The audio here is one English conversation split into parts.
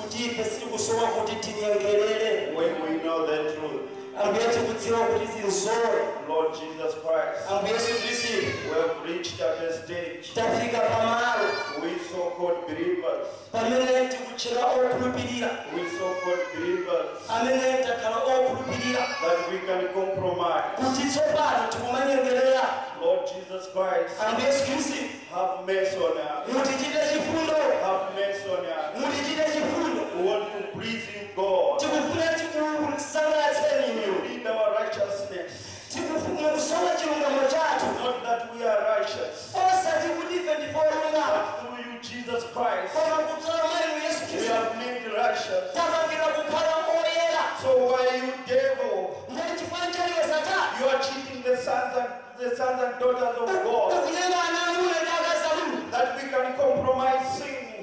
mutiife sikusobola kutitinyengere ambyetu kutsiwa Lord Jesus Christ. We have reached at a stage. We so-called believers. We so-called believers. That we can compromise. Lord Jesus Christ. Have mercy on us. Have mercy on us want to please you, God. You need our righteousness. Not that we are righteous. But through you, Jesus Christ, we have made righteous. So why you devil? You are cheating the sons and the sons and daughters of God. That we can compromise sin.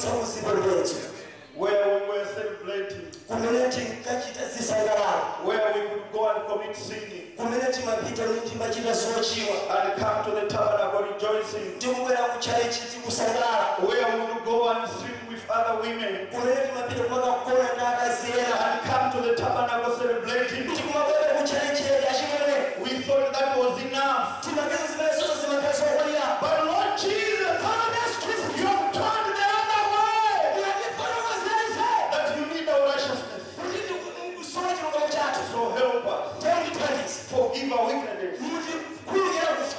denominations amene mudalirana kulichotsa muzipembedzo where we were celebrating, kumene tinkachita zisangalalo where we could go and commit sinning kumene timapita kuti timachita zochimwa and come to the tabernacle rejoicing, tikubwera kuchalichi tikusangalala where we would go and sleep with other women. Kumene timapita kumakagona ndi akazi ena and come to the tabernacle celebrating. tikumabwera kuchalichi achimwene We thought that was enough. Our weaknesses.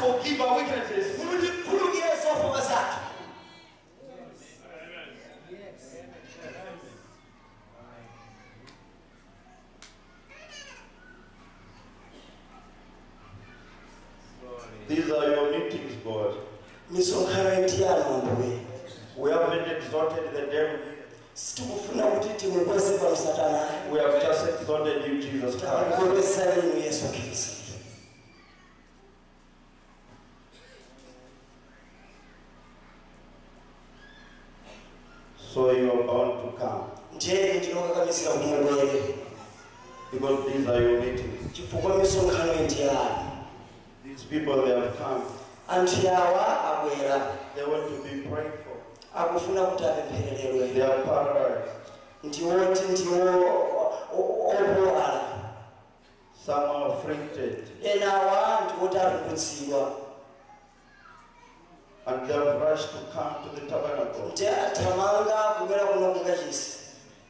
Forgive our weaknesses. These are your meetings, God. misonkhano yetiyanu ambuye We haven't exalted the devil. sitikufuna kuti timukweze pa satana We have just exalted you, Jesus Christ. takukwezani inu yesu khristu So you are bound to come. ndiye ndinokakamisira kuti mubwere Because these are your meetings. chifukwa misonkhano yetiyanu These people, they have come. anthu awa abwera They want to be prayed for. akufuna kuti apemphereredwe They are paralyzed. ndiwoti ndiwo are afflicted. enawa ndiwoti apulumutsidwa And they have rushed to come to the tabernacle. kuti athamanga kubwera kuno kukachisi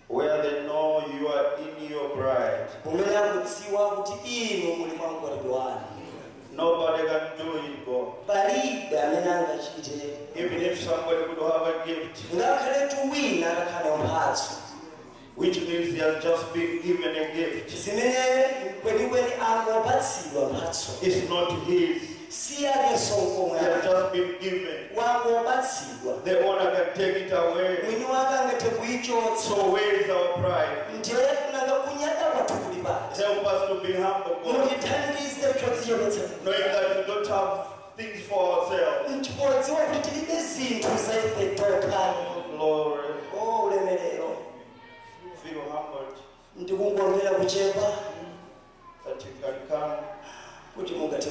Where they know you are in your bride. kumene akudziwa kuti inu muli mwa mkwatibwi wanu Nobody can do it, God. palibe amene angachite Even if somebody could have a gift, ngakhale tuwina akakhale mphatso which means they has just been given a gift, zimene kwenikweni angopatsidwa mphatso it's not his. Yake sonkomwe He has just been given. The owner can take it away. mwini wake angathe kuyichotsa So where is our pride? ndiye kunanga kunyada kwathu kuli pati Help us to be humble, God, mutithandize chodzichepetsa knowing that we don't have things for ourselves. ntipodziwa kuti tilibe zinthu za ife tokha Oh, glory. o ulemerero Feel humbled. Ndikungomvera kuchepa that you can come. Kuti mungathe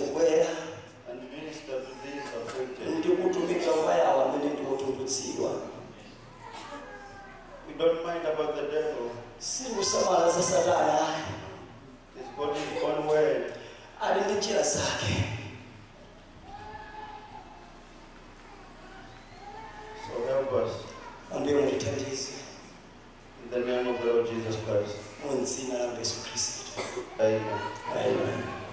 kubwera and minister to these afflicted. ndikutumikira kwa yawo amene ndikutumbutsidwa We don't mind about the devil. sikusamala za satana He's got his own way. ali ndi njira zake So help us. ambuye mutithandize In the name of the Lord Jesus Christ. la yesu khristu Amen. amen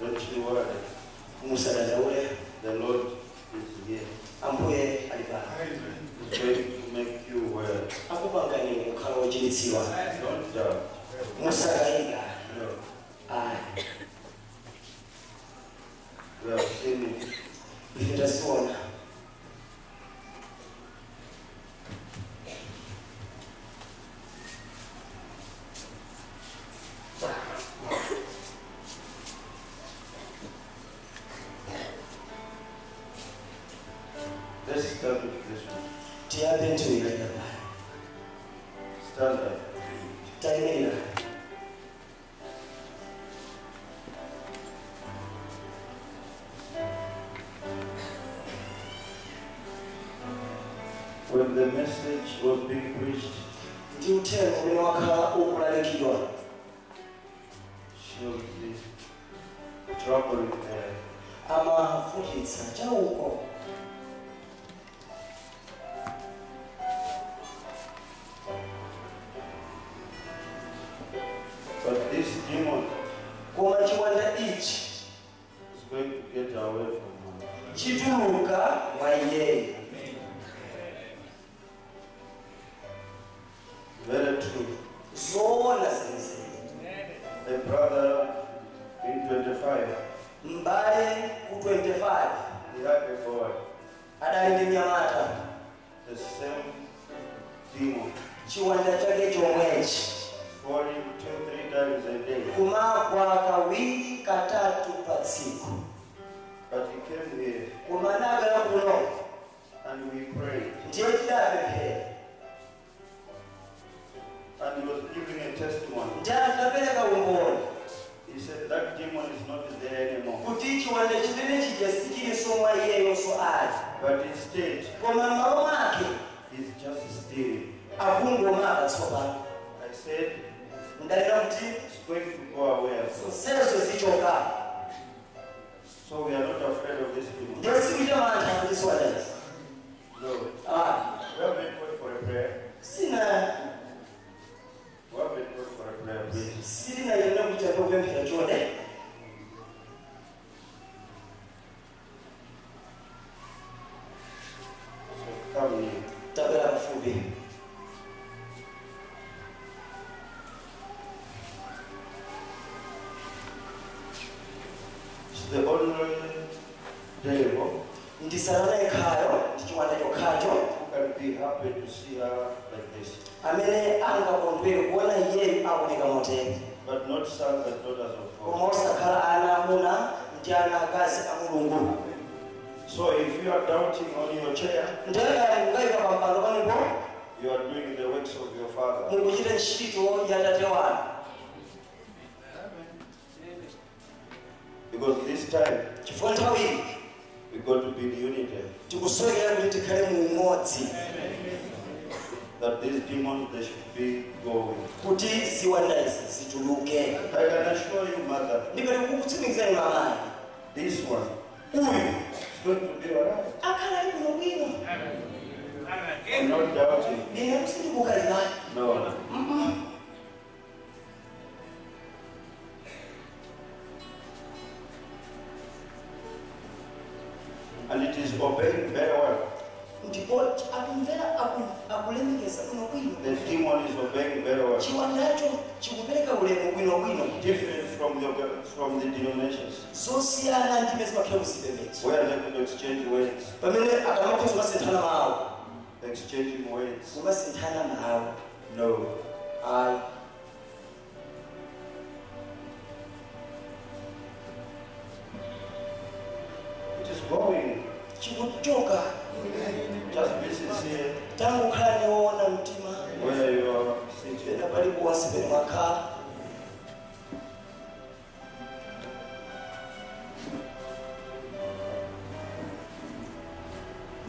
Don't you worry. musadandaule The Lord is here. ambuye ali pano He's going to make you well. akupanganini kukhala wochiritsidwa Don't doubt. musakayika No. ayi We have seen it. ife taziona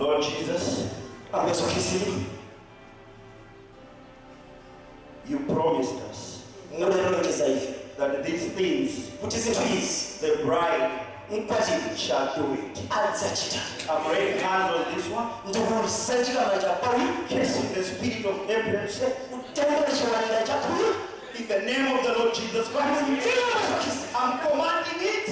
Lord Jesus, I'm so kissing. You promised us that these things, which is please, the bride shall do it. I'm have hands on this one. Casting the spirit of epilepsy. In the name of the Lord Jesus Christ, I'm commanding it.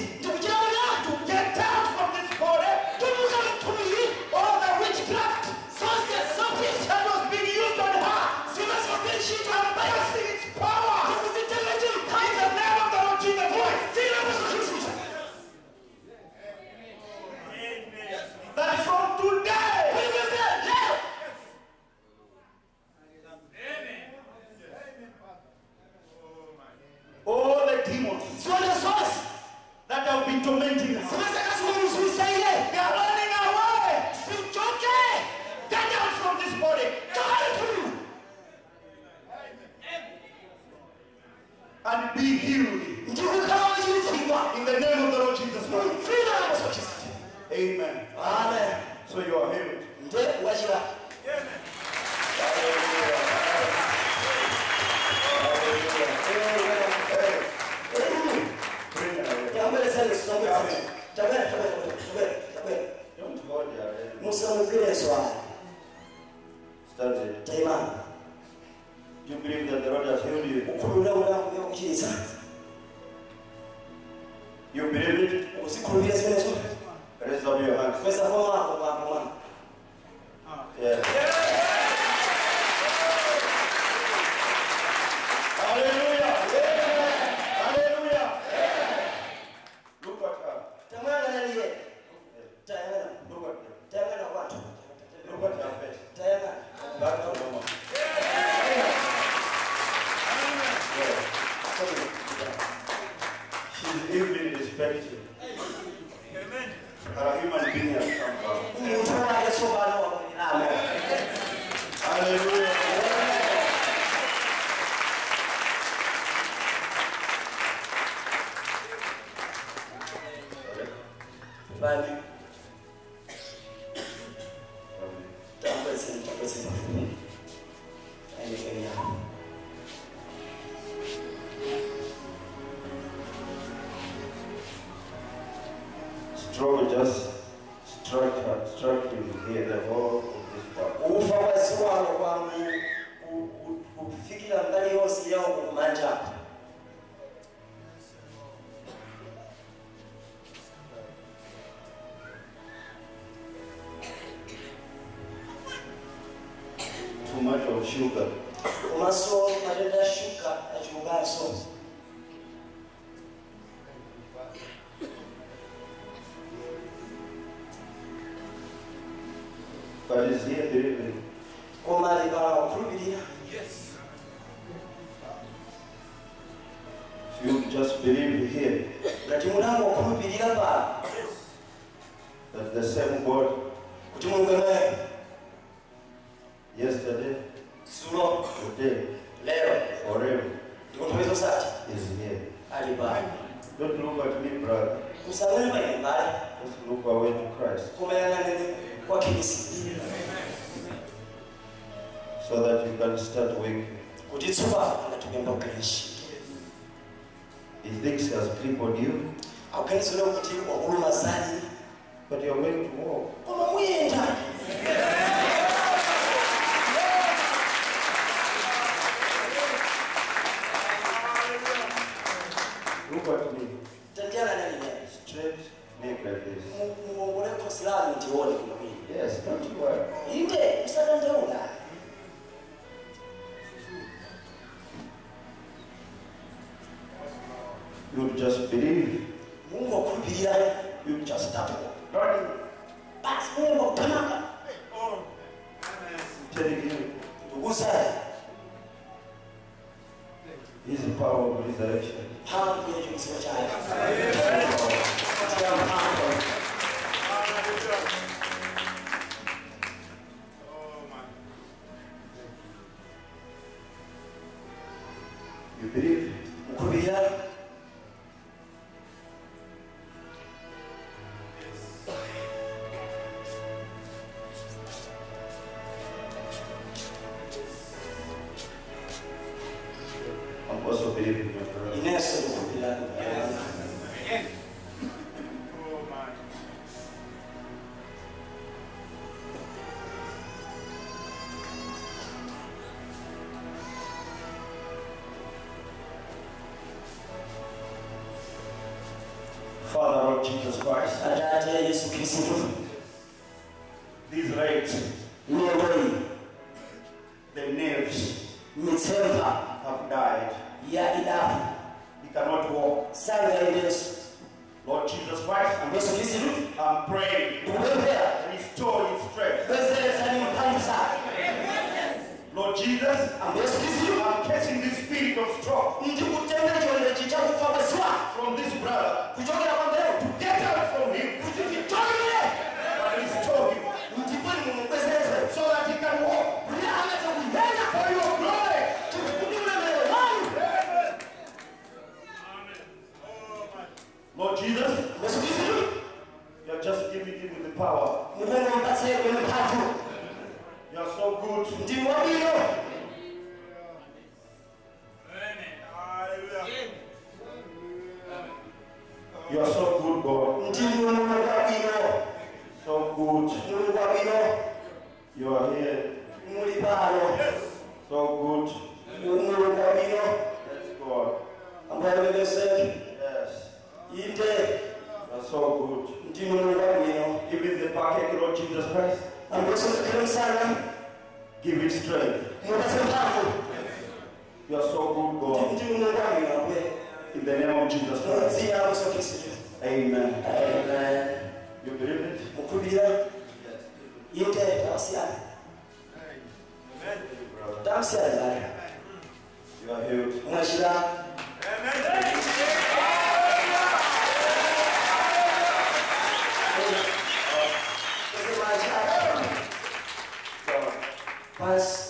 are a human being at some point. Hallelujah. just started running basi ule ngokutamaka telekile Is the power of resurrection. How do you? kwakhe kulo Jesus Christ. Give it strength. You are so good, God. In the name of Jesus Christ. Amen. Amen. You believe it? Yes. You did. Amen. You are healed. Mas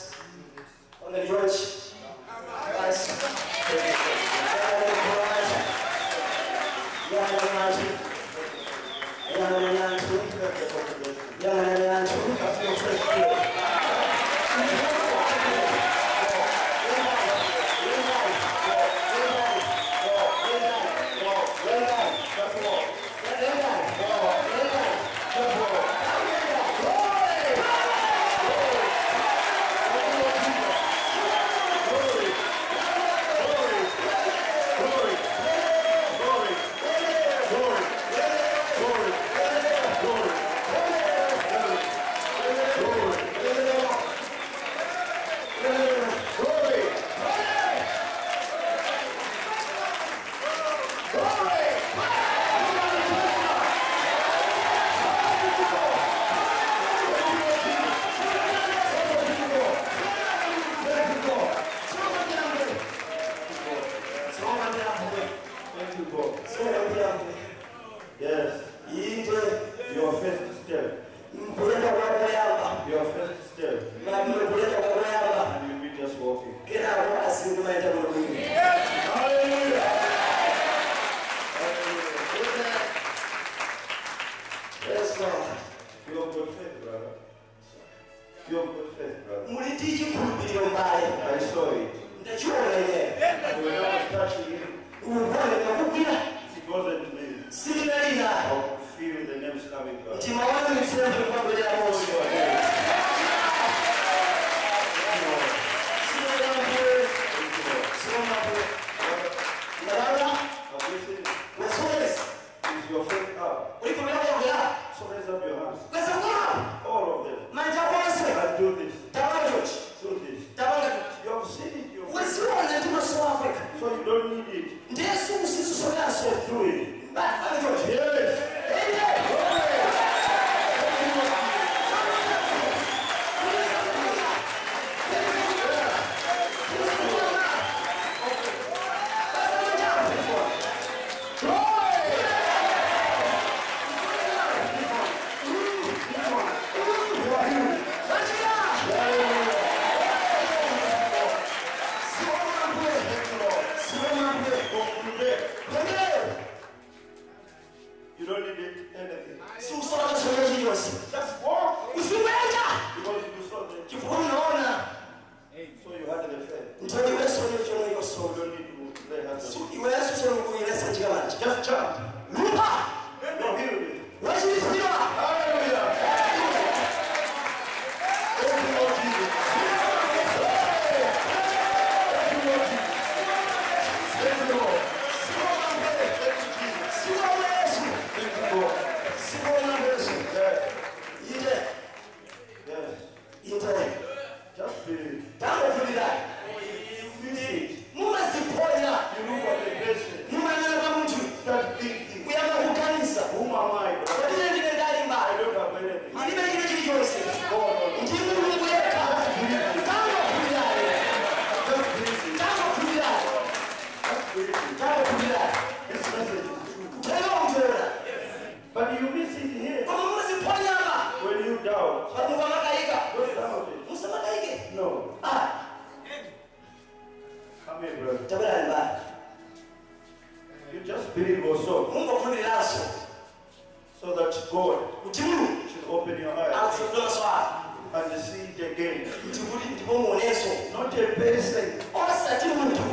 andisite again. ndibona eso not a person.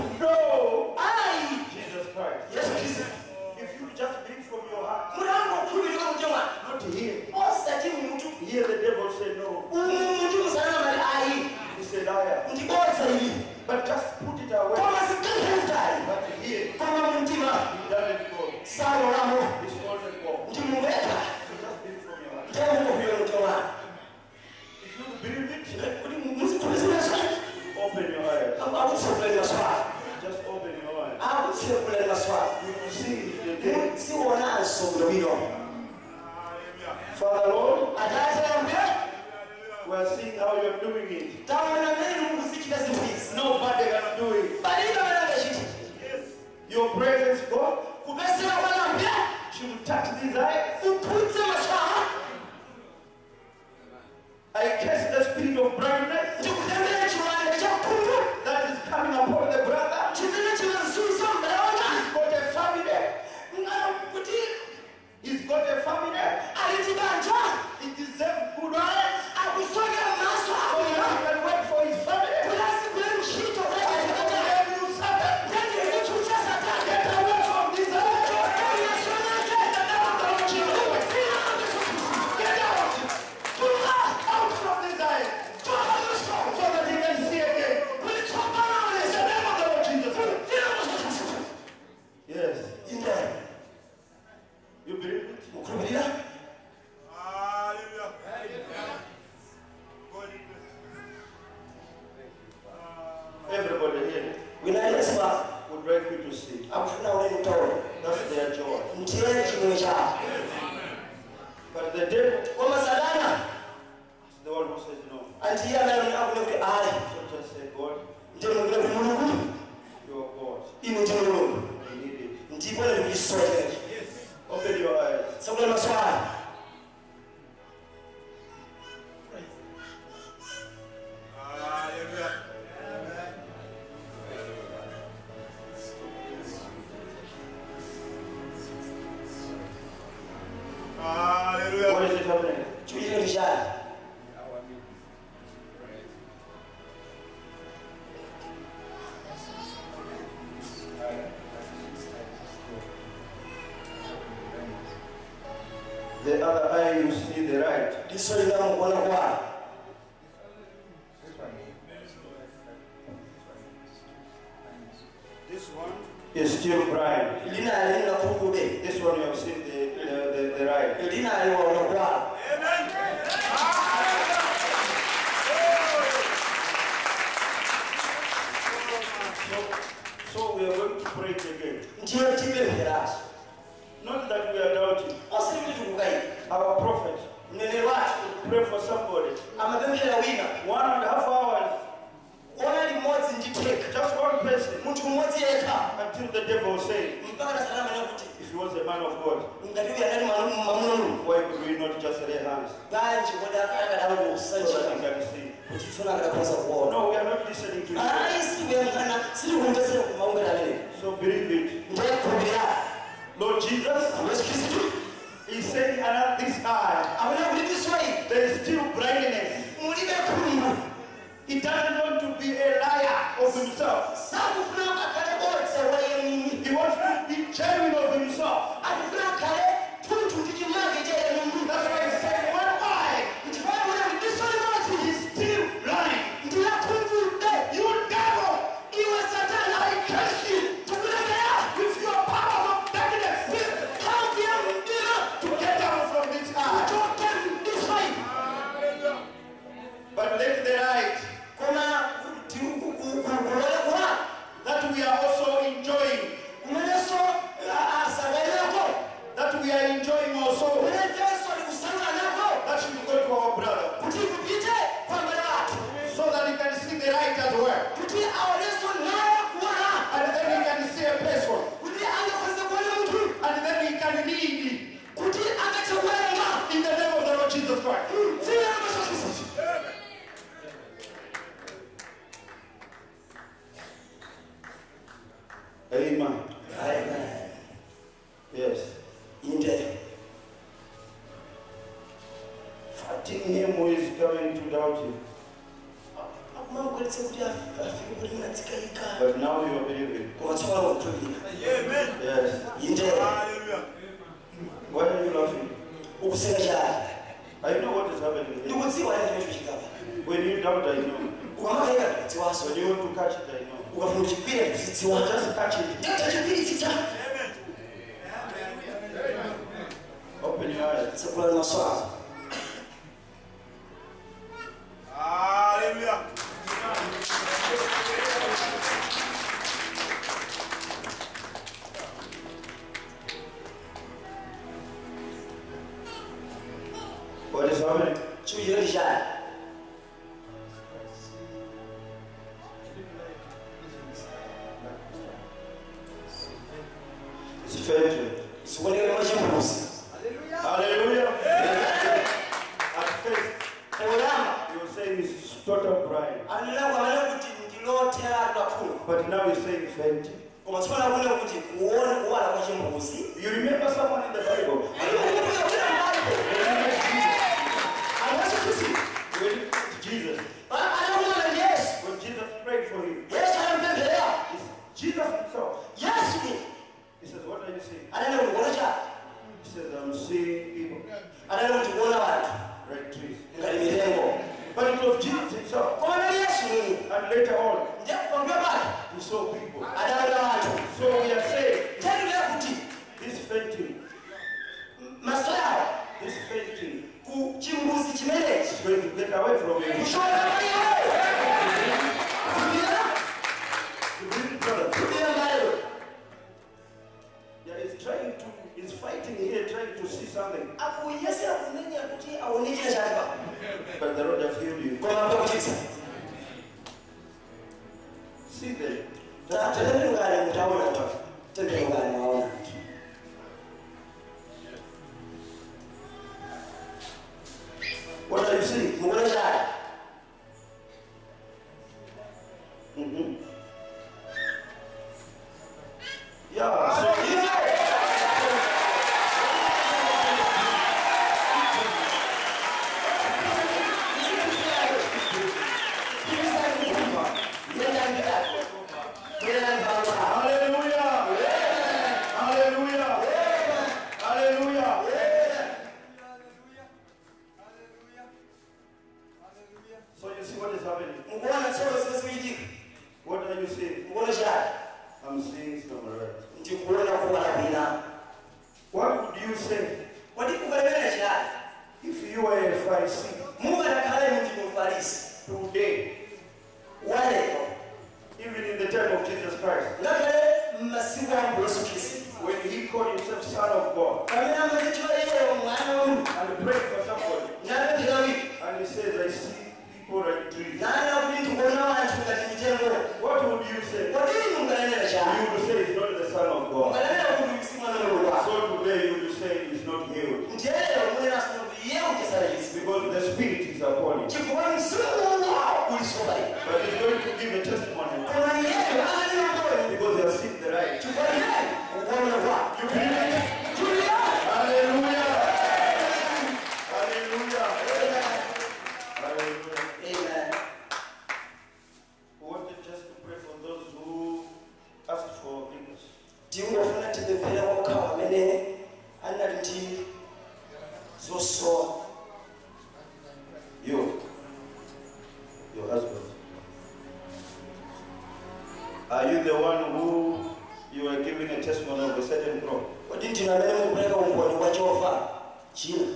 Are you the one who you are giving a testimony of a certain crop? Wadinti na lemu kupeleka ukwani kwa. China.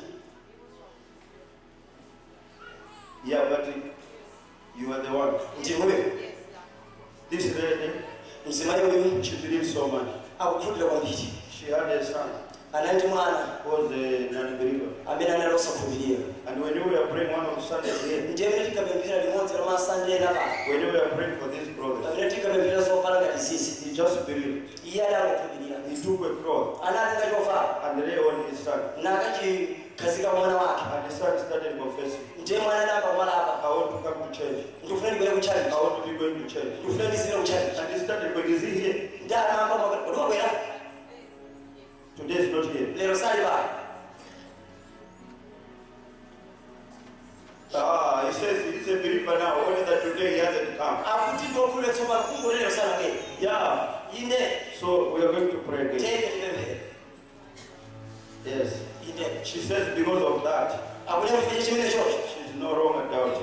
to come to church. I want to be going to church. Mtufulani sina kuchurch. And he started when he's here. Today is not here. Leo sali ba. Ah, he says he's a believer now. Only that today he hasn't come. Akuti ndo kule soma kungu leo say ke. Yeah. Inde. So we are going to pray again. Tende. Yes. She says because of that. Akuti ndo the church. She is no wrong about.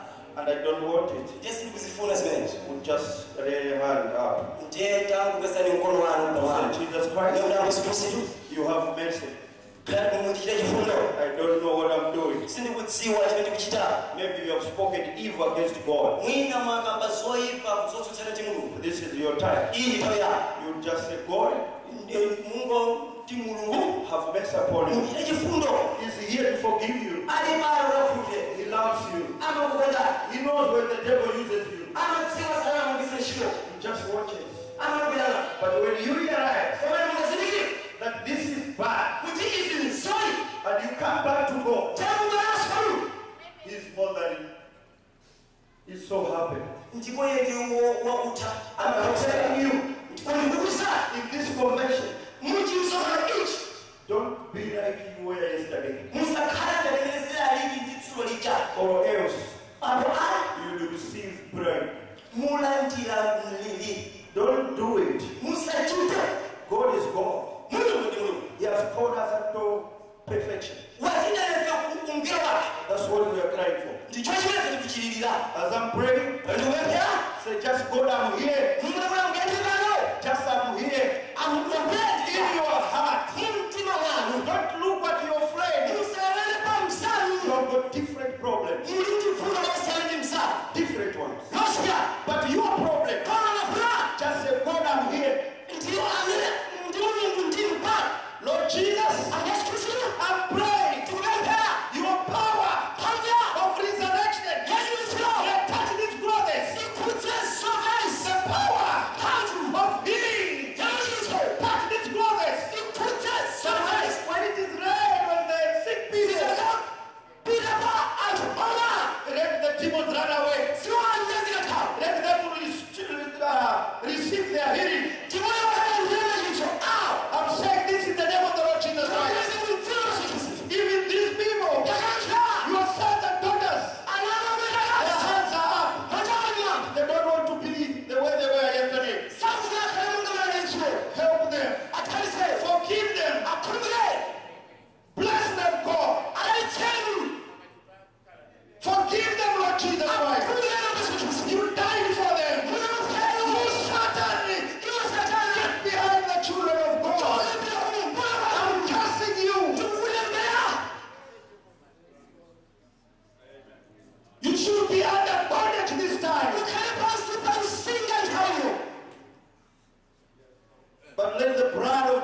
and I don't want it, ndisindikuzifuna zimene would just lay your the up. ndiye tangukwesani mkono wanu You say, pamwanu Jesus Christ, you have mercy. I don't know what I'm doing. sindikudziwa chimene Maybe you have spoken evil against God. This is your time. You just say, God, Timuru have mercy upon you. He's here to forgive you. He loves you. He knows when the devil uses you. You just watch. But when you realize that this is bad, and you come back to God, He's more than He's so happy. I'm telling you,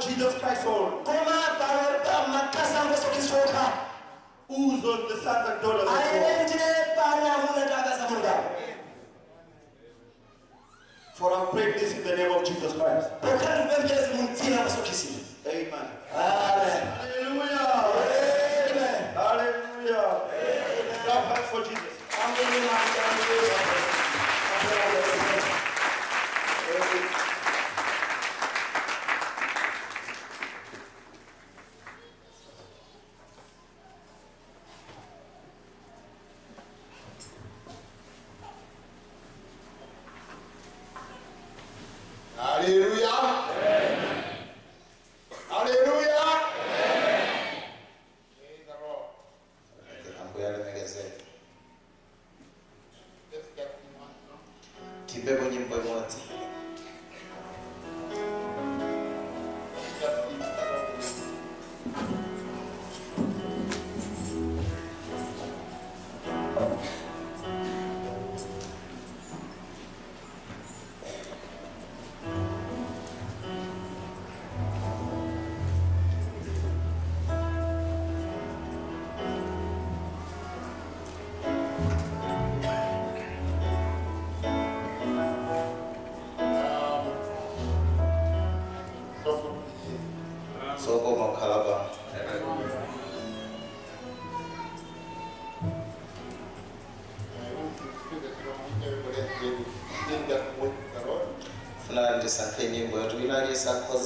Jesus Christ. Who's on the sons and daughters of God? For I pray this in the name of Jesus Christ. Amen. Amen.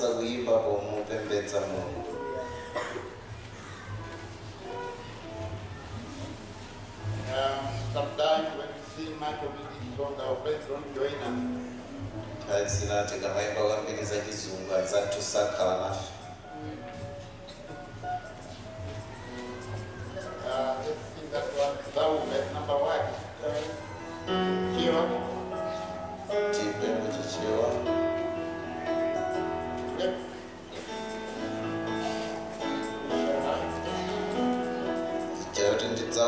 that we have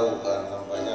tahu kan kampanye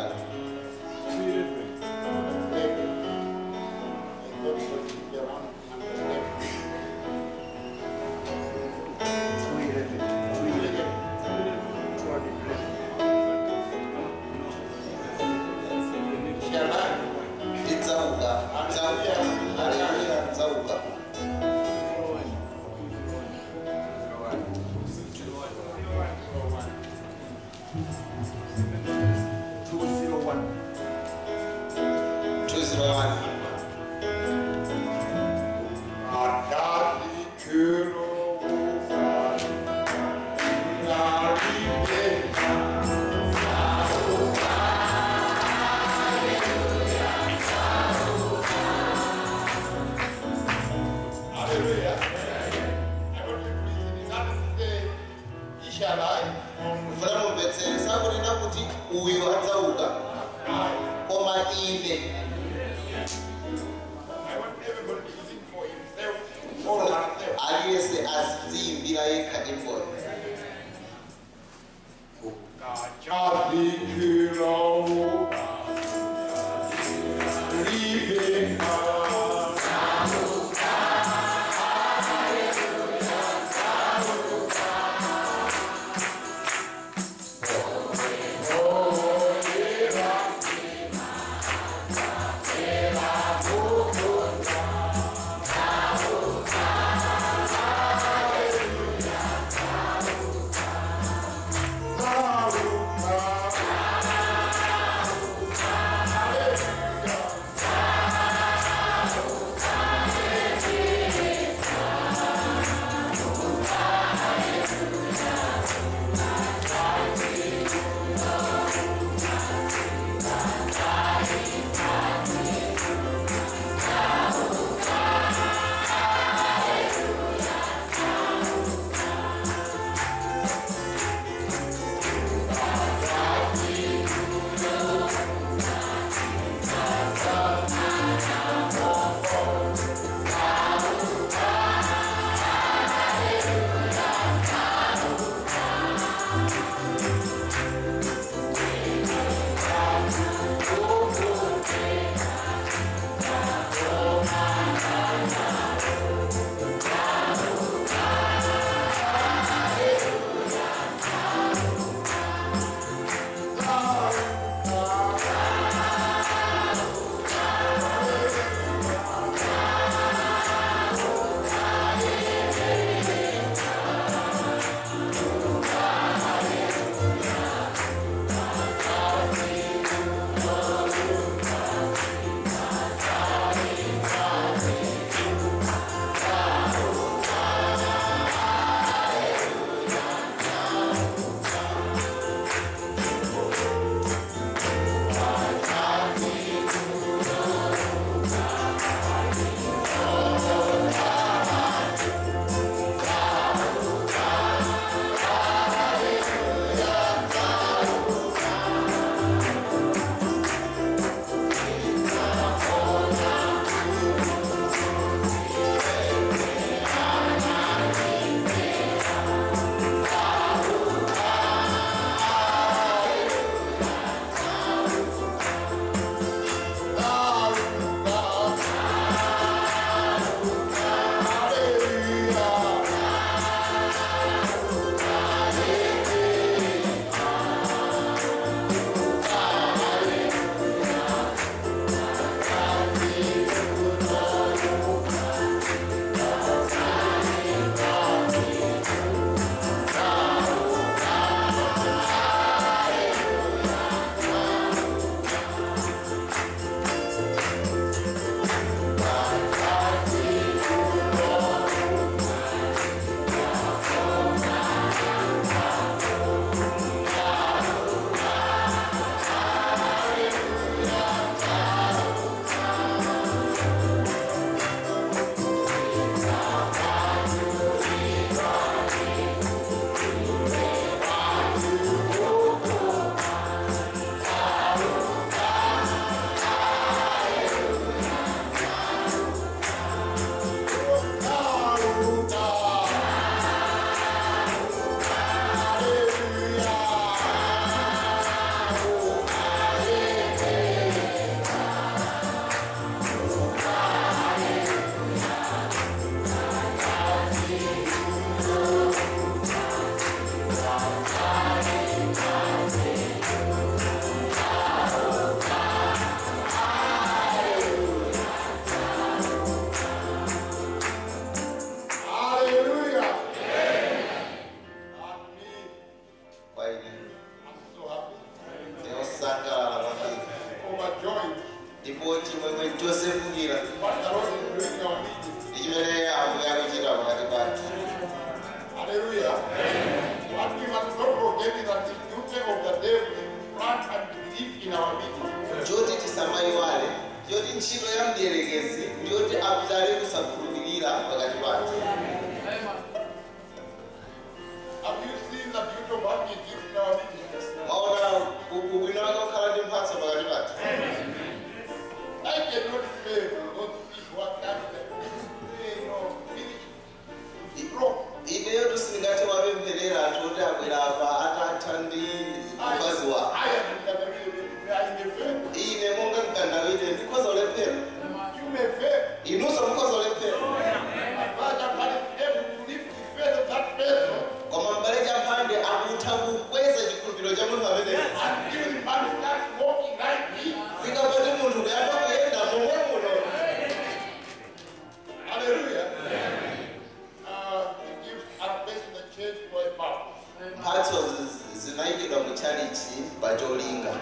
tayitibwa mukyali ki? Bajolinga.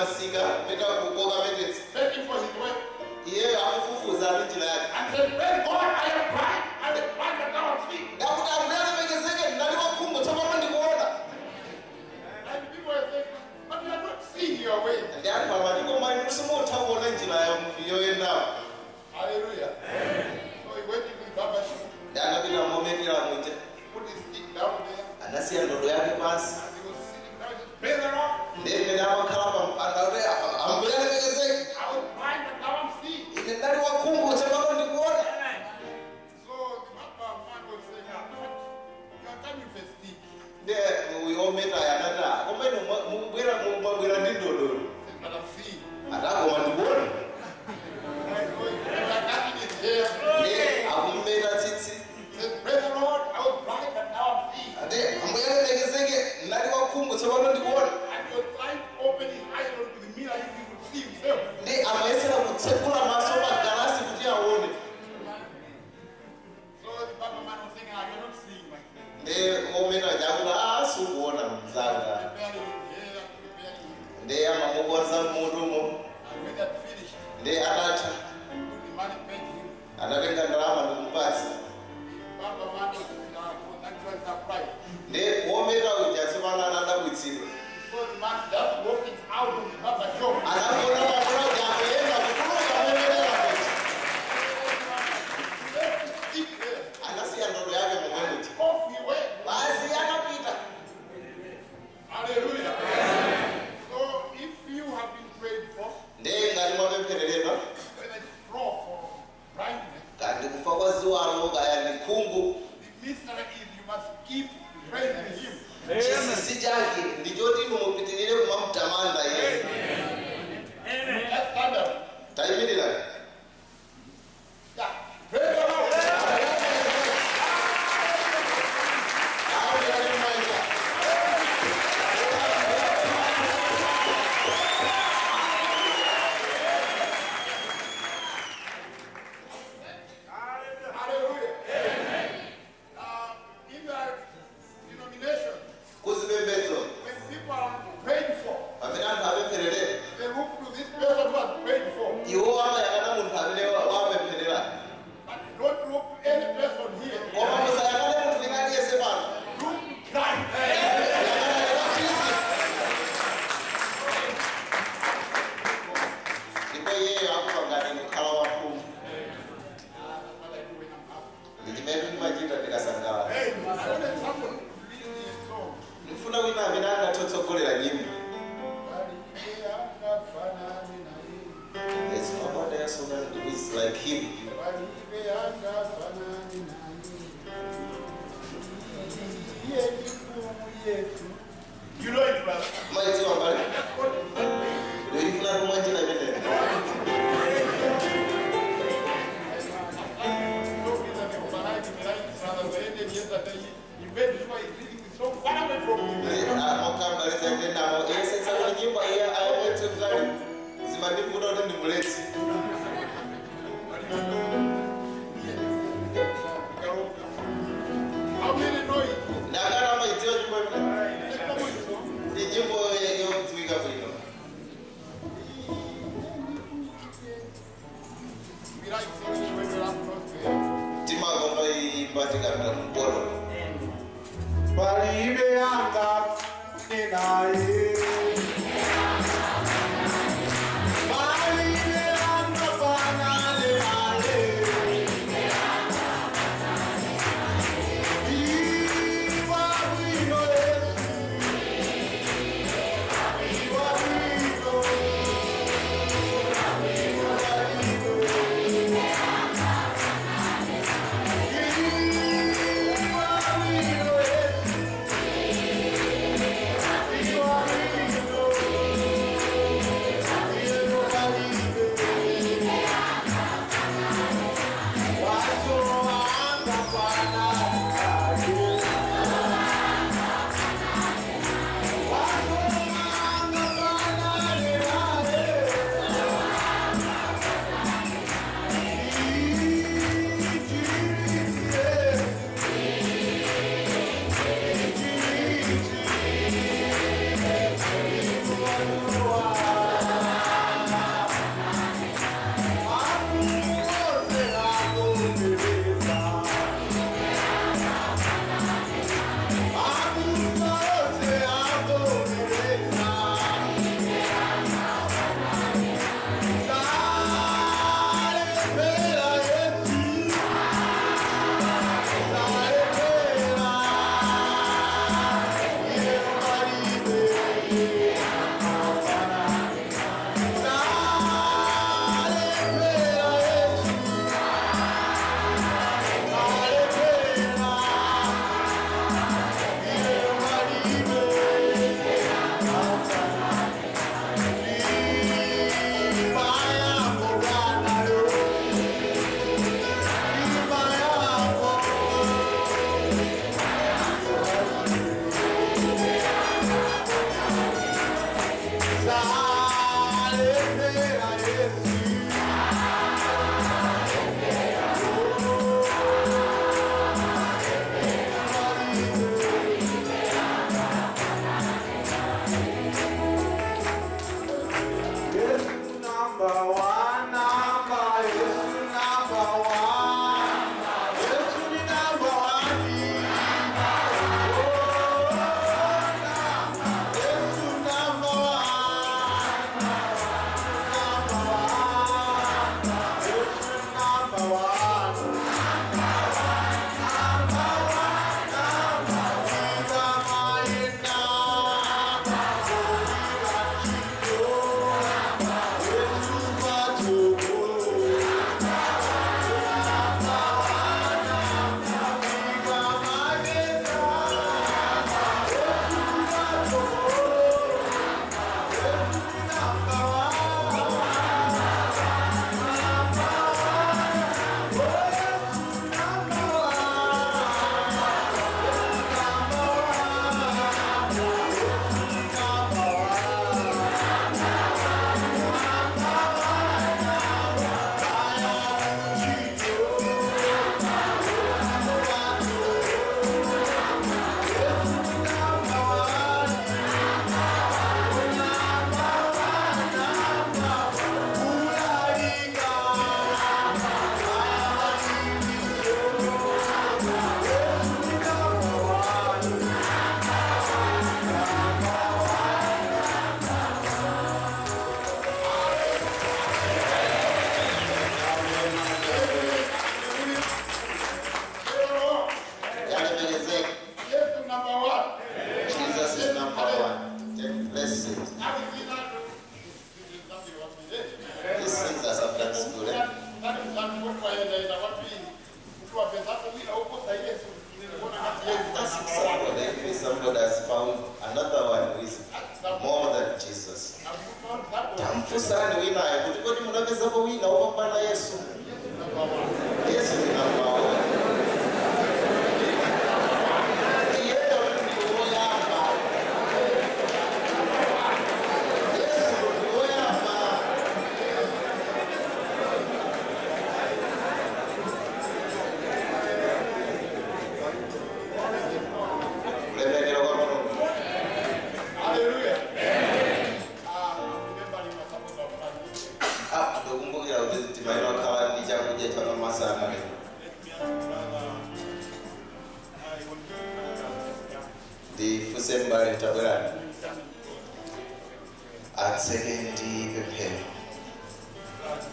da siga, pega o polamento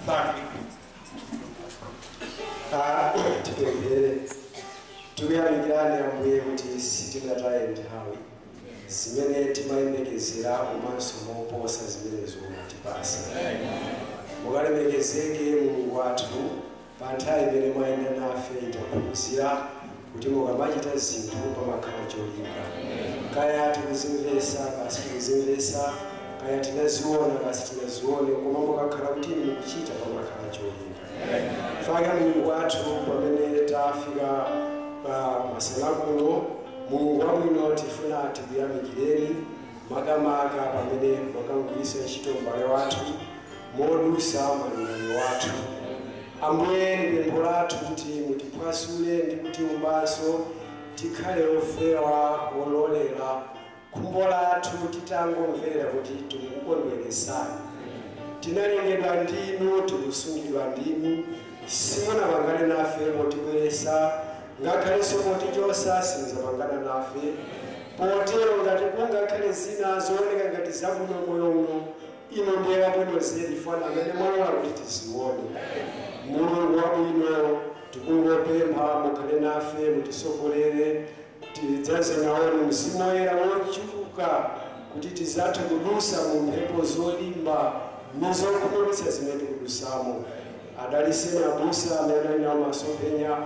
Thank you. tikuyamikirani ambuye kuti sitinataye nthawi zimene timayembekezera komanso moposa zimene matipasa mukalemekezeke mulungu wathu pa nthawi imene mwayenda nafe itaphunzira kuti mukamachita zinthu pamakhala cholinga kaya tikuzimvesa kasi tikuzimvesa kaya tinaziona kasi tinazione koma mukakhala kuti mukuchita pamakhala cholinga faka mulungu wathu pamene tafika pa masalakulo mulungu wabwino tifuna tikuyamikireni makamaka pamene mwakangwisa ntchito m'bale wathu modusa malingano wathu ambuye ni lathu kuti mutiphwasule ndi kuti umbanso tikhale ofewa wololera khumbo lathu titangomverera kuti tikukondweresani tinalengedwa ndinu tikusungidwa ndinu simunapangane nafe motibweresa ngakhalenso motichosa sinzapangana nafe potero ngati kungakhale zina zooneka ngati zabwino moyo uno ino ndiye wabwino zedi fana amene mwalola kuti tizione mulungu wabwino tikungopempha mukhale nafe mutisogolere tidzaze naone mzimu woyera wochuluka kuti tizathe kudusa mu mphepo zolimba. Nizokhumudwitsa zimene tikudusamo adaliseni abusa amene ali nawo masomphenya a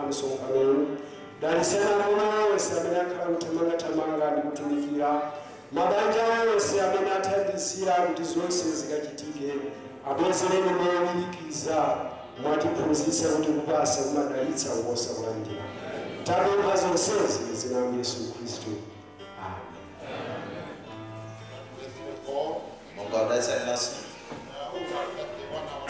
amuna onse amene akhala kuthamangathamanga ndi kutumikira mabanja onse amene athandizira kuti zonse zikachitike. Abwezereni mowirikiza mwatiphunzitsa kuti kupasa kumadalitsa kuposa kulandira tapempha zonsezi m'dzina la yesu khristu amen. Bless you all. mungu adalitseni naso Uh, who have got the one hour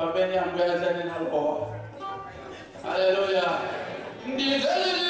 Pambeni ambaye azani na Roho. Haleluya. Ndiye zaidi